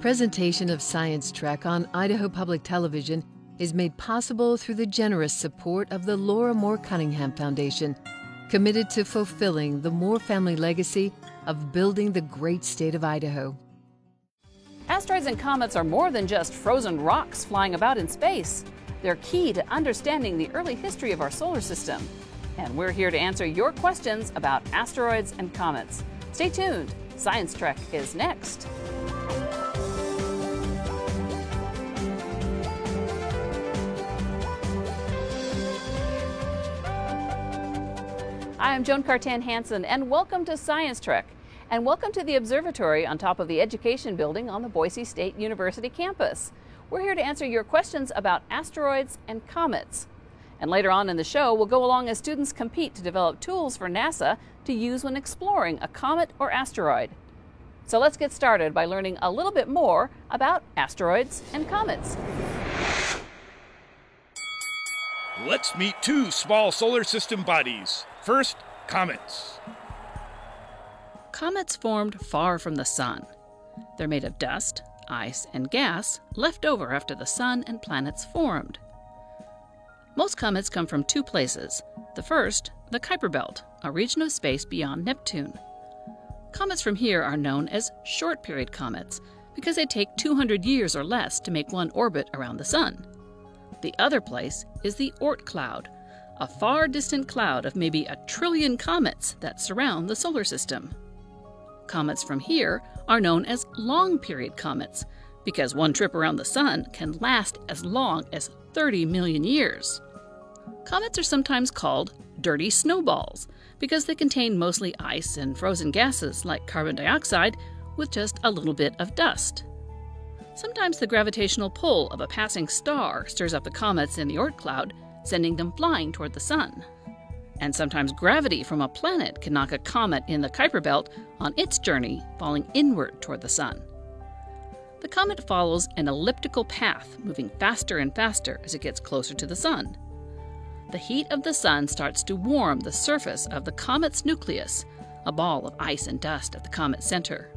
Presentation of Science Trek on Idaho Public Television is made possible through the generous support of the Laura Moore Cunningham Foundation, committed to fulfilling the Moore family legacy of building the great state of Idaho. Asteroids and comets are more than just frozen rocks flying about in space. They're key to understanding the early history of our solar system. And we're here to answer your questions about asteroids and comets. Stay tuned. Science Trek is next. I'm Joan Cartan Hansen, and welcome to Science Trek. And welcome to the observatory on top of the Education Building on the Boise State University campus. We're here to answer your questions about asteroids and comets. And later on in the show, we'll go along as students compete to develop tools for NASA to use when exploring a comet or asteroid. So let's get started by learning a little bit more about asteroids and comets. Let's meet two small solar system bodies. First, comets. Comets formed far from the sun. They're made of dust, ice, and gas left over after the sun and planets formed. Most comets come from two places. The first, the Kuiper Belt, a region of space beyond Neptune. Comets from here are known as short period comets because they take 200 years or less to make one orbit around the sun. The other place is the Oort cloud, a far distant cloud of maybe a trillion comets that surround the solar system. Comets from here are known as long period comets because one trip around the sun can last as long as 30 million years. Comets are sometimes called dirty snowballs because they contain mostly ice and frozen gases like carbon dioxide with just a little bit of dust. Sometimes the gravitational pull of a passing star stirs up the comets in the Oort cloud, sending them flying toward the sun. And sometimes gravity from a planet can knock a comet in the Kuiper Belt on its journey, falling inward toward the sun. The comet follows an elliptical path, moving faster and faster as it gets closer to the sun. The heat of the sun starts to warm the surface of the comet's nucleus, a ball of ice and dust at the comet's center.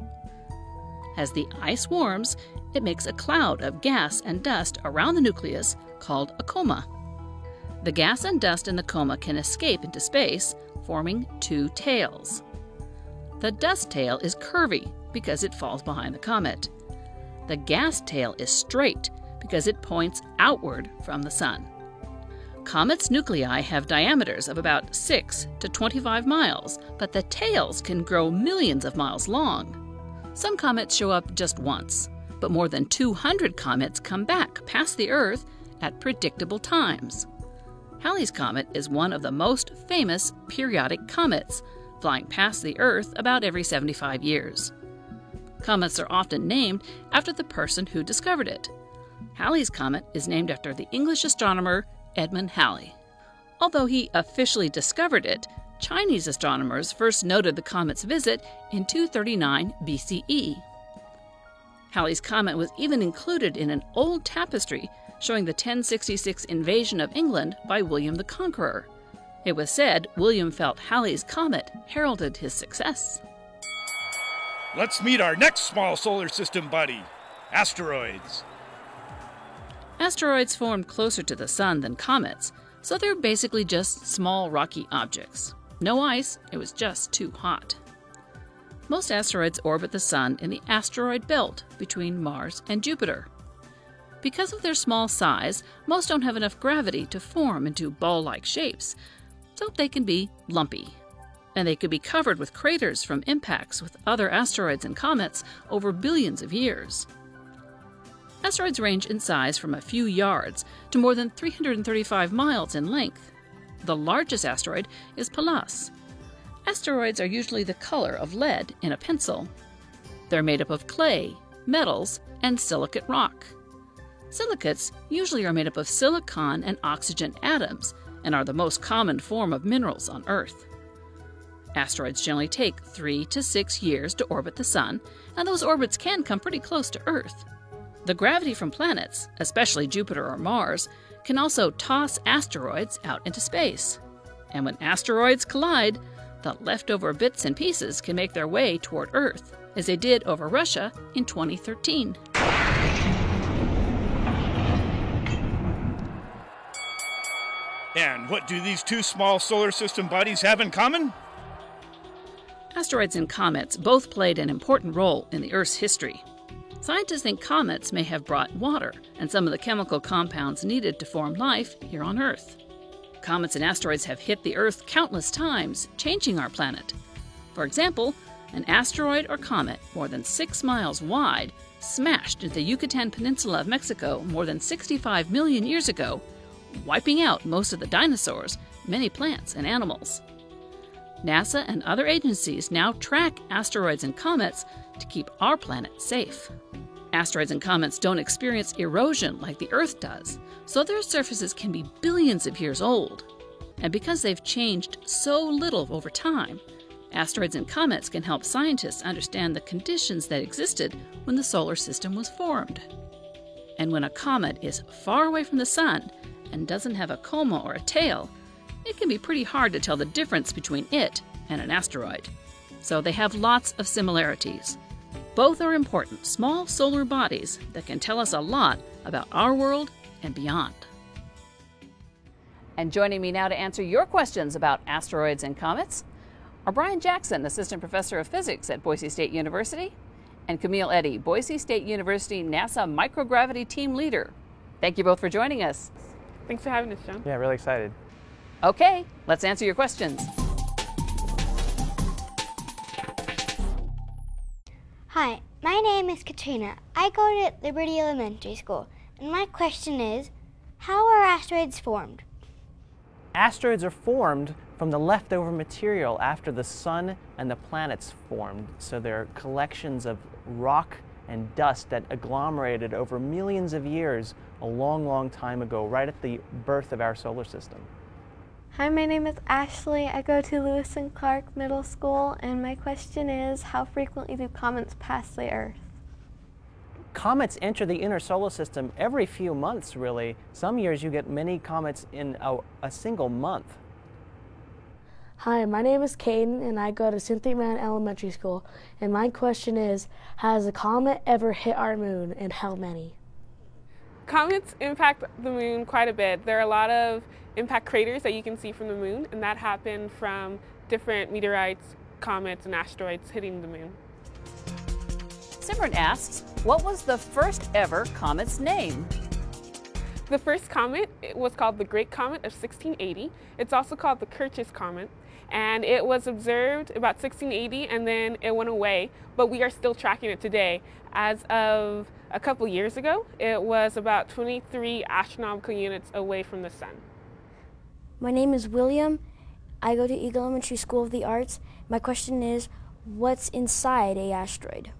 As the ice warms, it makes a cloud of gas and dust around the nucleus called a coma. The gas and dust in the coma can escape into space, forming two tails. The dust tail is curvy because it falls behind the comet. The gas tail is straight because it points outward from the sun. Comets' nuclei have diameters of about 6 to 25 miles, but the tails can grow millions of miles long. Some comets show up just once, but more than 200 comets come back past the Earth at predictable times. Halley's Comet is one of the most famous periodic comets, flying past the Earth about every 75 years. Comets are often named after the person who discovered it. Halley's Comet is named after the English astronomer Edmund Halley. Although he officially discovered it, Chinese astronomers first noted the comet's visit in 239 BCE. Halley's Comet was even included in an old tapestry showing the 1066 invasion of England by William the Conqueror. It was said William felt Halley's Comet heralded his success. Let's meet our next small solar system body asteroids. Asteroids formed closer to the Sun than comets, so they're basically just small rocky objects. No ice, it was just too hot. Most asteroids orbit the Sun in the asteroid belt between Mars and Jupiter. Because of their small size, most don't have enough gravity to form into ball like shapes, so they can be lumpy. And they could be covered with craters from impacts with other asteroids and comets over billions of years. Asteroids range in size from a few yards to more than 335 miles in length. The largest asteroid is Pallas, Asteroids are usually the color of lead in a pencil. They're made up of clay, metals, and silicate rock. Silicates usually are made up of silicon and oxygen atoms and are the most common form of minerals on Earth. Asteroids generally take three to six years to orbit the Sun, and those orbits can come pretty close to Earth. The gravity from planets, especially Jupiter or Mars, can also toss asteroids out into space. And when asteroids collide, the leftover bits and pieces can make their way toward Earth, as they did over Russia in 2013. And what do these two small solar system bodies have in common? Asteroids and comets both played an important role in the Earth's history. Scientists think comets may have brought water and some of the chemical compounds needed to form life here on Earth. Comets and asteroids have hit the Earth countless times, changing our planet. For example, an asteroid or comet more than six miles wide smashed into the Yucatan Peninsula of Mexico more than 65 million years ago, wiping out most of the dinosaurs, many plants, and animals. NASA and other agencies now track asteroids and comets to keep our planet safe. Asteroids and comets don't experience erosion like the Earth does, so their surfaces can be billions of years old. And because they've changed so little over time, asteroids and comets can help scientists understand the conditions that existed when the solar system was formed. And when a comet is far away from the Sun and doesn't have a coma or a tail, it can be pretty hard to tell the difference between it and an asteroid. So they have lots of similarities. Both are important small solar bodies that can tell us a lot about our world and beyond. And joining me now to answer your questions about asteroids and comets are Brian Jackson, Assistant Professor of Physics at Boise State University, and Camille Eddy, Boise State University NASA Microgravity Team Leader. Thank you both for joining us. Thanks for having us, John. Yeah, really excited. Okay, let's answer your questions. Hi, my name is Katrina. I go to Liberty Elementary School, and my question is How are asteroids formed? Asteroids are formed from the leftover material after the sun and the planets formed. So they're collections of rock and dust that agglomerated over millions of years a long, long time ago, right at the birth of our solar system. Hi, my name is Ashley. I go to Lewis and Clark Middle School, and my question is how frequently do comets pass the Earth? Comets enter the inner solar system every few months, really. Some years you get many comets in a, a single month. Hi, my name is Caden, and I go to Cynthia Mann Elementary School. And my question is Has a comet ever hit our moon, and how many? Comets impact the moon quite a bit. There are a lot of impact craters that you can see from the moon, and that happened from different meteorites, comets, and asteroids hitting the moon. Simran asks, what was the first ever comet's name? The first comet was called the Great Comet of 1680. It's also called the Kirch's Comet, and it was observed about 1680 and then it went away, but we are still tracking it today. As of a couple years ago, it was about 23 astronomical units away from the sun. My name is William. I go to Eagle Elementary School of the Arts. My question is, what's inside a asteroid?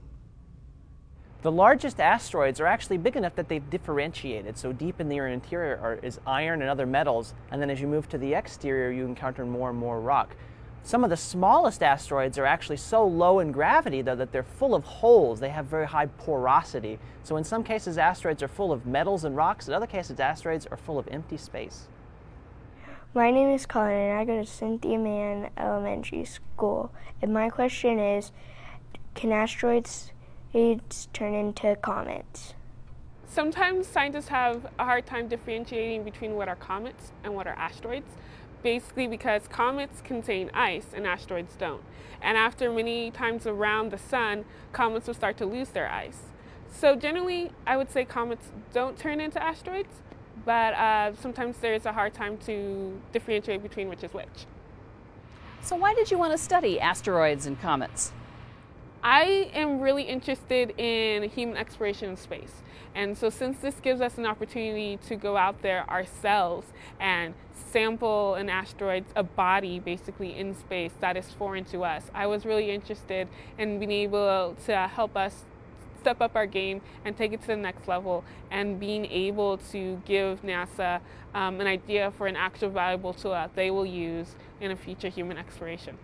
The largest asteroids are actually big enough that they've differentiated. So deep in the interior are, is iron and other metals, and then as you move to the exterior, you encounter more and more rock. Some of the smallest asteroids are actually so low in gravity, though, that they're full of holes. They have very high porosity. So in some cases, asteroids are full of metals and rocks. In other cases, asteroids are full of empty space. My name is Colin, and I go to Cynthia Mann Elementary School. And my question is Can asteroids turn into comets? Sometimes scientists have a hard time differentiating between what are comets and what are asteroids, basically because comets contain ice and asteroids don't. And after many times around the sun, comets will start to lose their ice. So generally, I would say comets don't turn into asteroids, but uh, sometimes there's a hard time to differentiate between which is which. So why did you want to study asteroids and comets? I am really interested in human exploration in space. And so since this gives us an opportunity to go out there ourselves and sample an asteroid, a body basically in space that is foreign to us, I was really interested in being able to help us step up our game and take it to the next level and being able to give NASA um, an idea for an actual valuable tool that they will use in a future human exploration.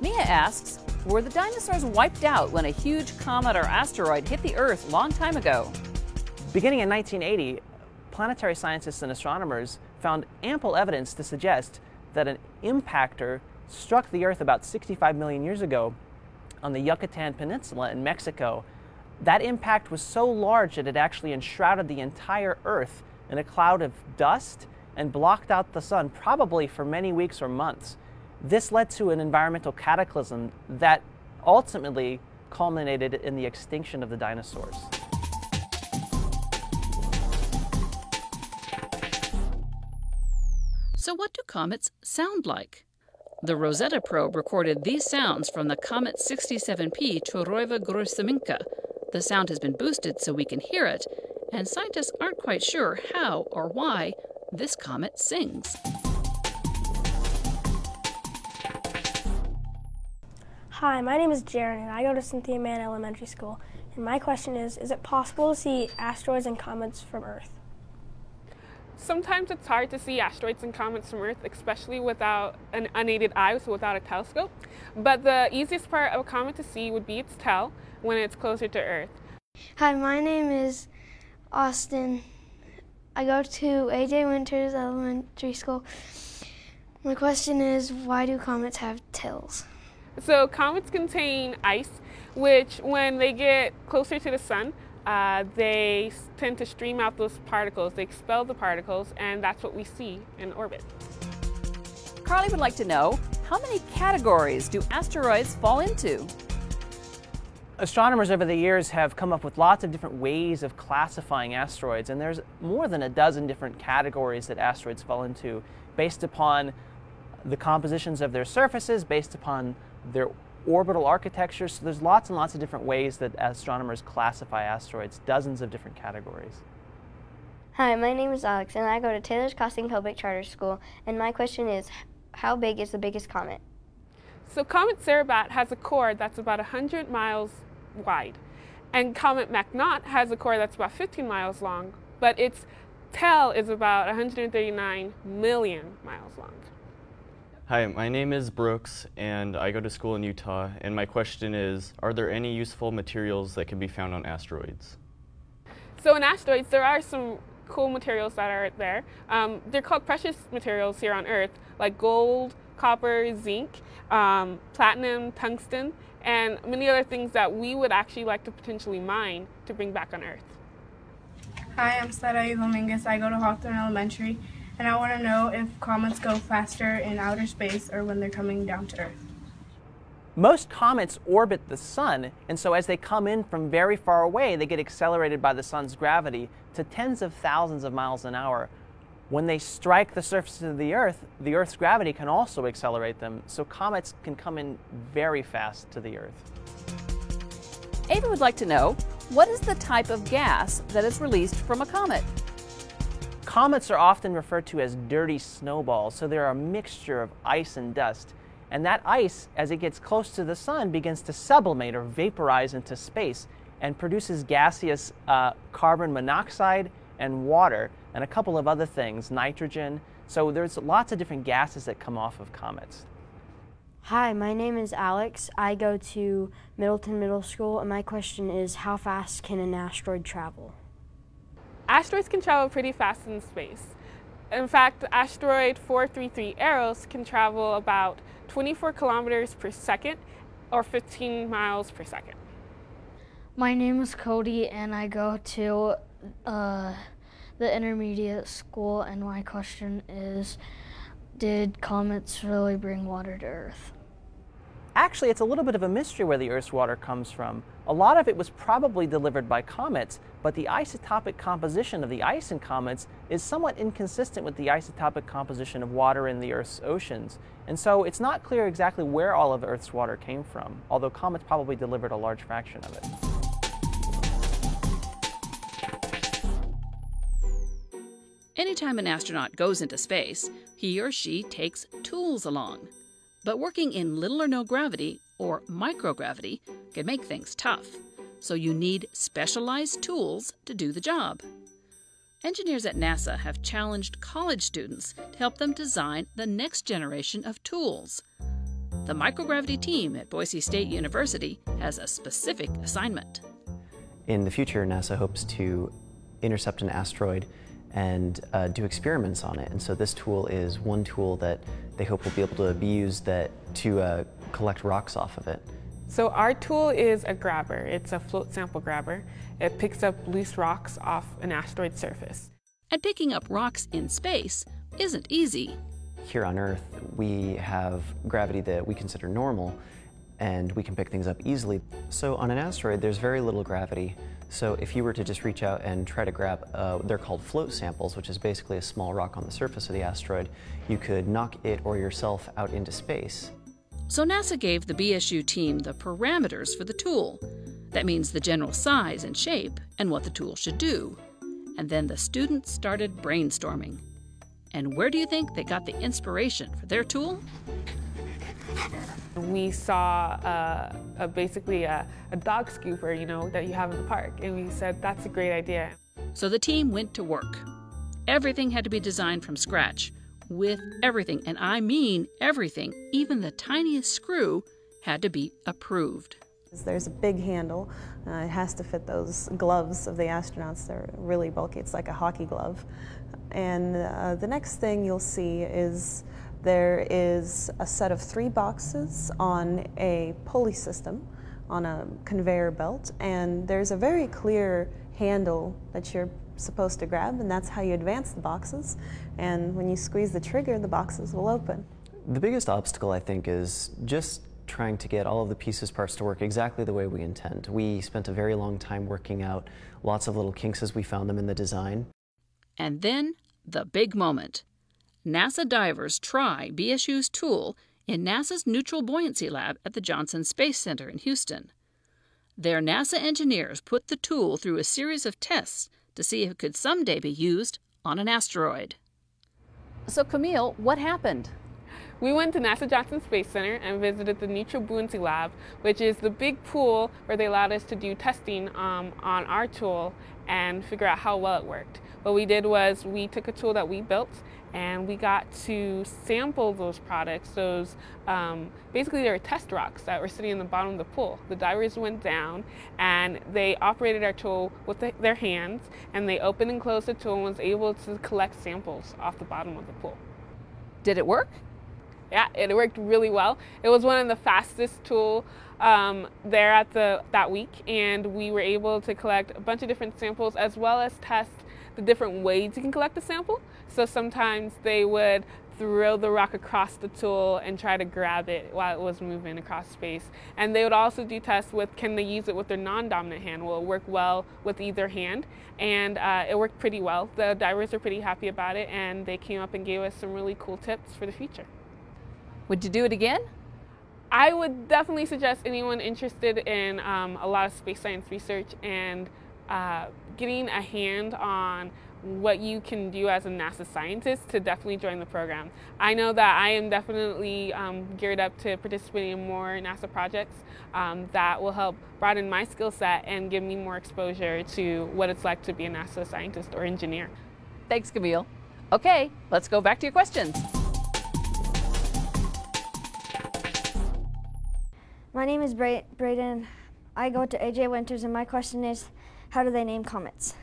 Mia asks, were the dinosaurs wiped out when a huge comet or asteroid hit the Earth long time ago? Beginning in 1980, planetary scientists and astronomers found ample evidence to suggest that an impactor struck the Earth about 65 million years ago on the Yucatan Peninsula in Mexico, that impact was so large that it actually enshrouded the entire Earth in a cloud of dust and blocked out the sun, probably for many weeks or months. This led to an environmental cataclysm that ultimately culminated in the extinction of the dinosaurs. So, what do comets sound like? The Rosetta probe recorded these sounds from the Comet 67P Churyumov-Gerasimenko. The sound has been boosted so we can hear it, and scientists aren't quite sure how or why this comet sings. Hi, my name is Jaron, and I go to Cynthia Mann Elementary School. And my question is Is it possible to see asteroids and comets from Earth? Sometimes it's hard to see asteroids and comets from Earth, especially without an unaided eye, so without a telescope. But the easiest part of a comet to see would be its tail when it's closer to Earth. Hi, my name is Austin. I go to AJ Winters Elementary School. My question is why do comets have tails? So, comets contain ice, which when they get closer to the sun, uh, they tend to stream out those particles. They expel the particles, and that's what we see in orbit. Carly would like to know how many categories do asteroids fall into? Astronomers over the years have come up with lots of different ways of classifying asteroids, and there's more than a dozen different categories that asteroids fall into based upon the compositions of their surfaces, based upon their orbital architecture. So there's lots and lots of different ways that astronomers classify asteroids, dozens of different categories. Hi, my name is Alex, and I go to Taylor's Crossing Public Charter School. And my question is, how big is the biggest comet? So Comet Sarabat has a core that's about 100 miles wide. And Comet McNaught has a core that's about 15 miles long, but its tail is about 139 million miles long. Hi, my name is Brooks, and I go to school in Utah. And my question is Are there any useful materials that can be found on asteroids? So, in asteroids, there are some cool materials that are there. Um, they're called precious materials here on Earth, like gold, copper, zinc, um, platinum, tungsten, and many other things that we would actually like to potentially mine to bring back on Earth. Hi, I'm Sarai Dominguez. I go to Hawthorne Elementary, and I want to know if comets go faster in outer space or when they're coming down to Earth. Most comets orbit the sun, and so as they come in from very far away, they get accelerated by the sun's gravity to tens of thousands of miles an hour. When they strike the surface of the Earth, the Earth's gravity can also accelerate them, so comets can come in very fast to the Earth. Ava would like to know what is the type of gas that is released from a comet? Comets are often referred to as dirty snowballs, so they're a mixture of ice and dust. And that ice, as it gets close to the sun, begins to sublimate or vaporize into space and produces gaseous uh, carbon monoxide and water and a couple of other things, nitrogen. So there's lots of different gases that come off of comets. Hi, my name is Alex. I go to Middleton Middle School, and my question is how fast can an asteroid travel? Asteroids can travel pretty fast in space. In fact, asteroid 433 Eros can travel about 24 kilometers per second or 15 miles per second. My name is Cody, and I go to uh, the intermediate school, and my question is Did comets really bring water to Earth? Actually, it's a little bit of a mystery where the Earth's water comes from. A lot of it was probably delivered by comets, but the isotopic composition of the ice in comets is somewhat inconsistent with the isotopic composition of water in the Earth's oceans. And so it's not clear exactly where all of Earth's water came from, although comets probably delivered a large fraction of it. Anytime an astronaut goes into space, he or she takes tools along. But working in little or no gravity, or microgravity, can make things tough. So you need specialized tools to do the job. Engineers at NASA have challenged college students to help them design the next generation of tools. The microgravity team at Boise State University has a specific assignment. In the future, NASA hopes to intercept an asteroid and uh, do experiments on it. And so this tool is one tool that they hope will be able to be used that, to uh, collect rocks off of it. So our tool is a grabber. It's a float sample grabber. It picks up loose rocks off an asteroid surface. And picking up rocks in space isn't easy. Here on Earth, we have gravity that we consider normal, and we can pick things up easily. So on an asteroid, there's very little gravity. So if you were to just reach out and try to grab, uh, they're called float samples, which is basically a small rock on the surface of the asteroid, you could knock it or yourself out into space. So NASA gave the BSU team the parameters for the tool. That means the general size and shape and what the tool should do. And then the students started brainstorming. And where do you think they got the inspiration for their tool? We saw uh, a, basically a, a dog scooper, you know, that you have in the park, and we said that's a great idea. So the team went to work. Everything had to be designed from scratch, with everything, and I mean everything, even the tiniest screw had to be approved. There's a big handle. Uh, it has to fit those gloves of the astronauts. They're really bulky. It's like a hockey glove. And uh, the next thing you'll see is there is a set of three boxes on a pulley system on a conveyor belt, and there's a very clear handle that you're supposed to grab, and that's how you advance the boxes. And when you squeeze the trigger, the boxes will open. The biggest obstacle, I think, is just trying to get all of the pieces parts to work exactly the way we intend. We spent a very long time working out lots of little kinks as we found them in the design. And then the big moment. NASA divers try BSU's tool in NASA's Neutral Buoyancy Lab at the Johnson Space Center in Houston. Their NASA engineers put the tool through a series of tests to see if it could someday be used on an asteroid. So, Camille, what happened? We went to NASA Johnson Space Center and visited the Neutral Buoyancy Lab, which is the big pool where they allowed us to do testing um, on our tool and figure out how well it worked. What we did was we took a tool that we built and we got to sample those products. Those um, basically they were test rocks that were sitting in the bottom of the pool. The divers went down and they operated our tool with the, their hands, and they opened and closed the tool and was able to collect samples off the bottom of the pool. Did it work? Yeah, it worked really well. It was one of the fastest tool um, there at the that week, and we were able to collect a bunch of different samples as well as test the different ways you can collect a sample. So sometimes they would throw the rock across the tool and try to grab it while it was moving across space. And they would also do tests with can they use it with their non-dominant hand? Will it work well with either hand? And uh, it worked pretty well. The divers are pretty happy about it and they came up and gave us some really cool tips for the future. Would you do it again? I would definitely suggest anyone interested in um, a lot of space science research and uh, getting a hand on what you can do as a NASA scientist to definitely join the program. I know that I am definitely um, geared up to participating in more NASA projects um, that will help broaden my skill set and give me more exposure to what it's like to be a NASA scientist or engineer. Thanks, Camille. Okay, let's go back to your questions. My name is Bra Braden. I go to AJ Winters, and my question is, how do they name comets?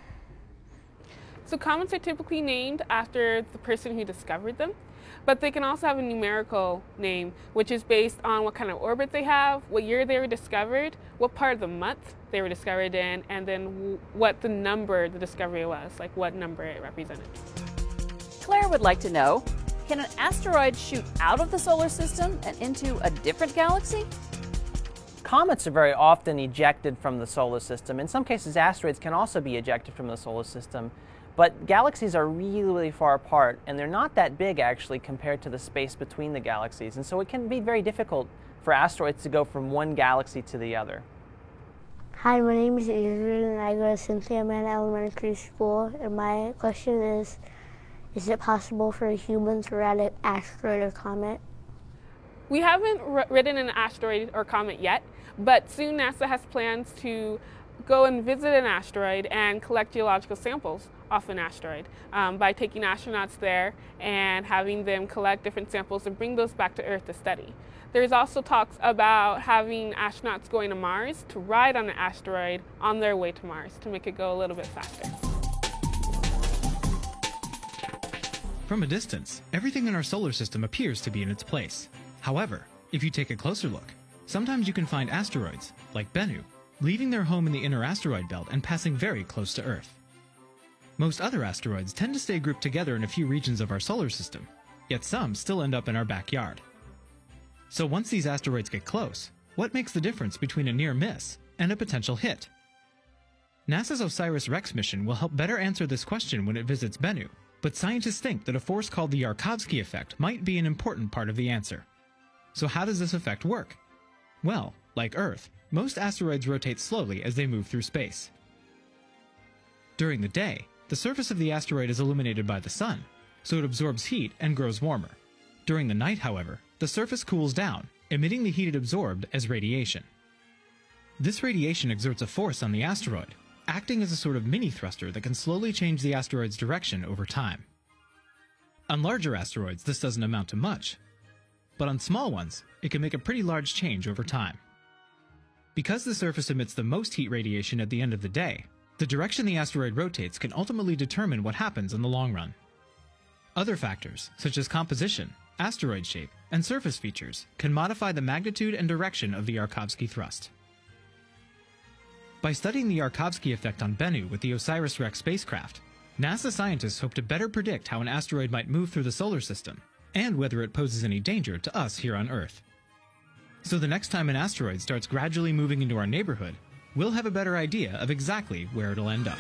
So comets are typically named after the person who discovered them, but they can also have a numerical name, which is based on what kind of orbit they have, what year they were discovered, what part of the month they were discovered in, and then what the number the discovery was, like what number it represented. Claire would like to know, can an asteroid shoot out of the solar system and into a different galaxy? Comets are very often ejected from the solar system. In some cases, asteroids can also be ejected from the solar system. But galaxies are really, really far apart, and they're not that big actually compared to the space between the galaxies. And so it can be very difficult for asteroids to go from one galaxy to the other. Hi, my name is Adrian, and I go to Cynthia Mann Elementary School. And my question is Is it possible for a human to ride an asteroid or comet? We haven't ridden an asteroid or comet yet, but soon NASA has plans to go and visit an asteroid and collect geological samples off an asteroid um, by taking astronauts there and having them collect different samples and bring those back to Earth to study. There's also talks about having astronauts going to Mars to ride on an asteroid on their way to Mars to make it go a little bit faster. From a distance, everything in our solar system appears to be in its place. However, if you take a closer look, sometimes you can find asteroids, like Bennu, leaving their home in the inner asteroid belt and passing very close to Earth. Most other asteroids tend to stay grouped together in a few regions of our solar system, yet some still end up in our backyard. So once these asteroids get close, what makes the difference between a near miss and a potential hit? NASA's OSIRIS-REx mission will help better answer this question when it visits Bennu, but scientists think that a force called the Yarkovsky effect might be an important part of the answer. So how does this effect work? Well, like Earth, most asteroids rotate slowly as they move through space. During the day, the surface of the asteroid is illuminated by the sun, so it absorbs heat and grows warmer. During the night, however, the surface cools down, emitting the heat it absorbed as radiation. This radiation exerts a force on the asteroid, acting as a sort of mini thruster that can slowly change the asteroid's direction over time. On larger asteroids, this doesn't amount to much, but on small ones, it can make a pretty large change over time. Because the surface emits the most heat radiation at the end of the day, the direction the asteroid rotates can ultimately determine what happens in the long run. Other factors, such as composition, asteroid shape, and surface features, can modify the magnitude and direction of the Yarkovsky thrust. By studying the Yarkovsky effect on Bennu with the OSIRIS-REx spacecraft, NASA scientists hope to better predict how an asteroid might move through the solar system, and whether it poses any danger to us here on Earth. So the next time an asteroid starts gradually moving into our neighborhood, we'll have a better idea of exactly where it'll end up.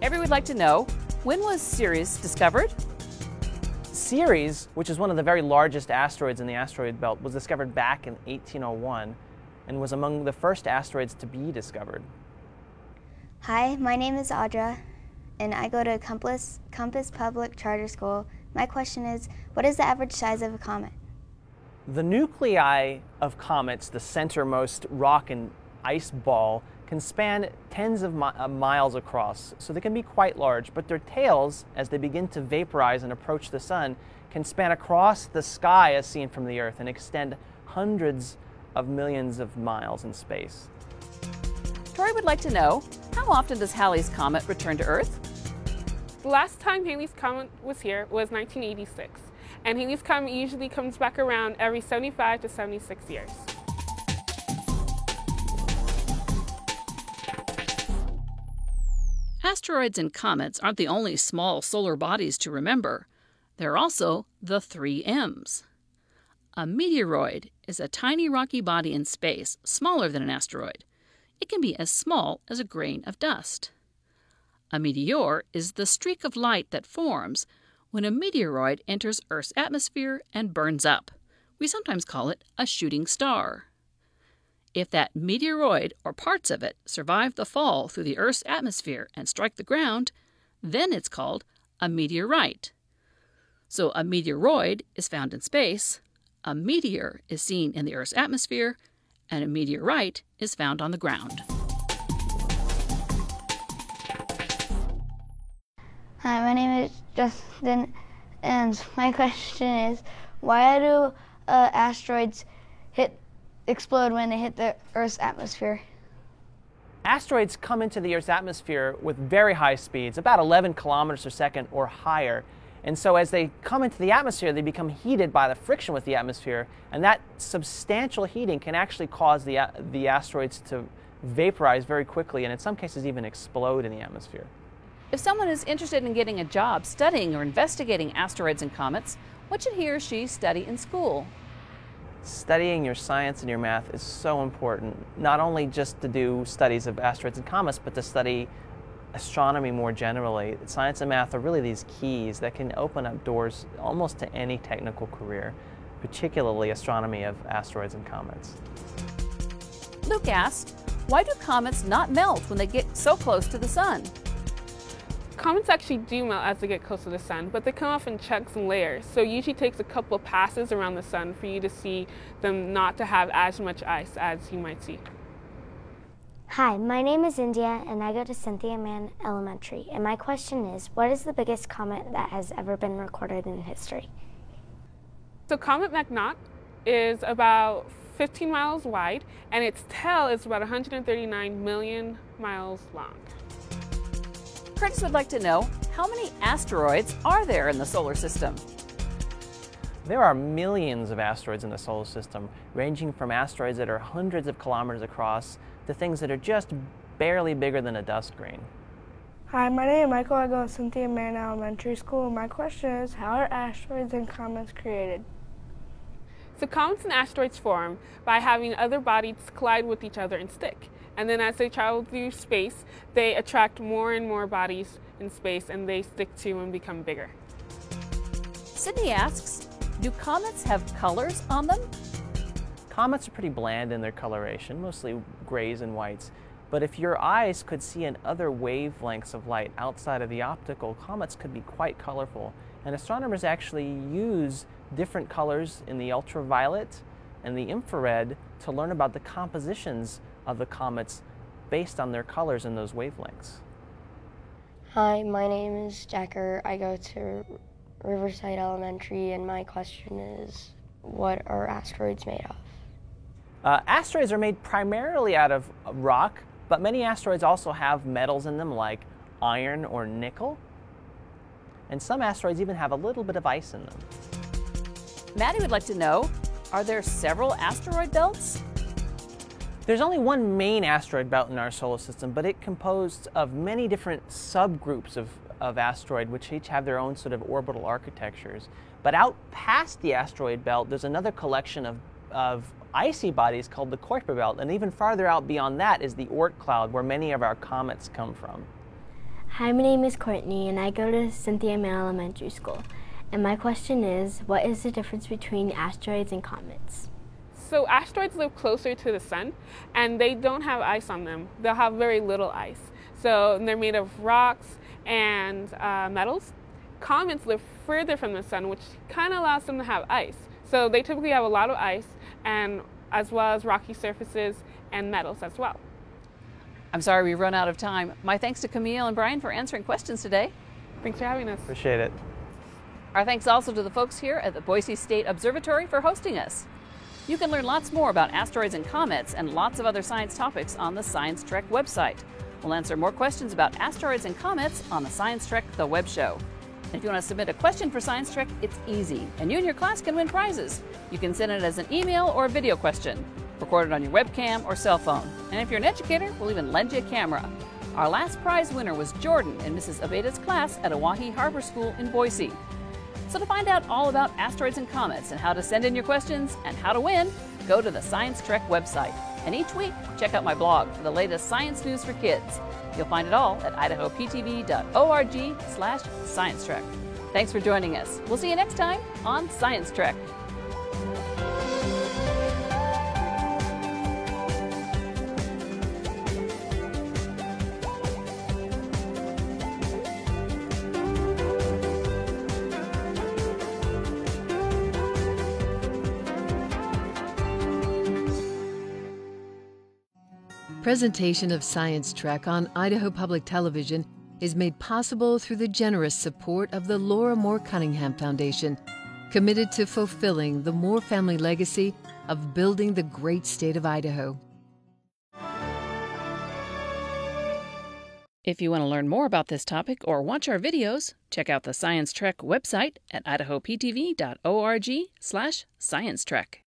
Everyone would like to know, when was Ceres discovered? Ceres, which is one of the very largest asteroids in the asteroid belt, was discovered back in 1801 and was among the first asteroids to be discovered. Hi, my name is Audra, and I go to Compass, Compass Public Charter School. My question is, what is the average size of a comet? The nuclei of comets, the centermost rock and ice ball, can span tens of mi uh, miles across, so they can be quite large, but their tails, as they begin to vaporize and approach the sun, can span across the sky as seen from the Earth and extend hundreds of millions of miles in space. Tori would like to know, how often does Halley's Comet return to Earth? The last time Halley's Comet was here was 1986, and Halley's Comet usually comes back around every 75 to 76 years. Asteroids and comets aren't the only small solar bodies to remember. There are also the three M's. A meteoroid is a tiny rocky body in space, smaller than an asteroid. It can be as small as a grain of dust. A meteor is the streak of light that forms when a meteoroid enters Earth's atmosphere and burns up. We sometimes call it a shooting star. If that meteoroid or parts of it survive the fall through the Earth's atmosphere and strike the ground, then it's called a meteorite. So a meteoroid is found in space, a meteor is seen in the Earth's atmosphere, and a meteorite is found on the ground. Hi, my name is Justin, and my question is why do uh, asteroids hit explode when they hit the Earth's atmosphere? Asteroids come into the Earth's atmosphere with very high speeds, about 11 kilometers per second or higher. And so as they come into the atmosphere, they become heated by the friction with the atmosphere, and that substantial heating can actually cause the, the asteroids to vaporize very quickly, and in some cases even explode in the atmosphere. If someone is interested in getting a job studying or investigating asteroids and comets, what should he or she study in school? studying your science and your math is so important, not only just to do studies of asteroids and comets, but to study astronomy more generally. Science and math are really these keys that can open up doors almost to any technical career, particularly astronomy of asteroids and comets. Luke asked, why do comets not melt when they get so close to the sun? Comets actually do melt as they get close to the sun, but they come off in chunks and layers. So it usually takes a couple of passes around the sun for you to see them not to have as much ice as you might see. Hi, my name is India and I go to Cynthia Mann Elementary. And my question is, what is the biggest comet that has ever been recorded in history? So Comet McNaught is about 15 miles wide, and its tail is about 139 million miles long. Curtis would like to know how many asteroids are there in the solar system? There are millions of asteroids in the solar system, ranging from asteroids that are hundreds of kilometers across to things that are just barely bigger than a dust grain. Hi, my name is Michael. I go to Cynthia Mann Elementary School. My question is, how are asteroids and comets created? So comets and asteroids form by having other bodies collide with each other and stick. And then as they travel through space, they attract more and more bodies in space and they stick to and become bigger. Sydney asks, do comets have colors on them? Comets are pretty bland in their coloration, mostly grays and whites. But if your eyes could see in other wavelengths of light outside of the optical, comets could be quite colorful. And astronomers actually use different colors in the ultraviolet and the infrared to learn about the compositions of the comets based on their colors in those wavelengths. Hi, my name is Jacker. I go to Riverside Elementary, and my question is what are asteroids made of? Uh, asteroids are made primarily out of rock, but many asteroids also have metals in them like iron or nickel. And some asteroids even have a little bit of ice in them. Maddie would like to know are there several asteroid belts? There's only one main asteroid belt in our solar system, but it composed of many different subgroups of, of asteroid, which each have their own sort of orbital architectures. But out past the asteroid belt, there's another collection of, of icy bodies called the Kuiper Belt, and even farther out beyond that is the Oort cloud, where many of our comets come from. Hi, my name is Courtney, and I go to Cynthia Mann Elementary School. And my question is, what is the difference between asteroids and comets? So asteroids live closer to the sun, and they don't have ice on them. They'll have very little ice. So they're made of rocks and uh, metals. Comets live further from the sun, which kind of allows them to have ice. So they typically have a lot of ice, and as well as rocky surfaces and metals as well. I'm sorry we've run out of time. My thanks to Camille and Brian for answering questions today. Thanks for having us. Appreciate it. Our thanks also to the folks here at the Boise State Observatory for hosting us. You can learn lots more about asteroids and comets and lots of other science topics on the Science Trek website. We'll answer more questions about asteroids and comets on the Science Trek The Web Show. If you want to submit a question for Science Trek, it's easy, and you and your class can win prizes. You can send it as an email or a video question, recorded on your webcam or cell phone. And if you're an educator, we'll even lend you a camera. Our last prize winner was Jordan in Mrs. Abeda's class at Oahe Harbor School in Boise. So to find out all about asteroids and comets and how to send in your questions and how to win, go to the Science Trek website. And each week, check out my blog for the latest science news for kids. You'll find it all at idahoptv.org slash science trek. Thanks for joining us. We'll see you next time on Science Trek. Presentation of Science Trek on Idaho Public Television is made possible through the generous support of the Laura Moore Cunningham Foundation, committed to fulfilling the Moore family legacy of building the great state of Idaho. If you want to learn more about this topic or watch our videos, check out the Science Trek website at idahoptv.org/science trek.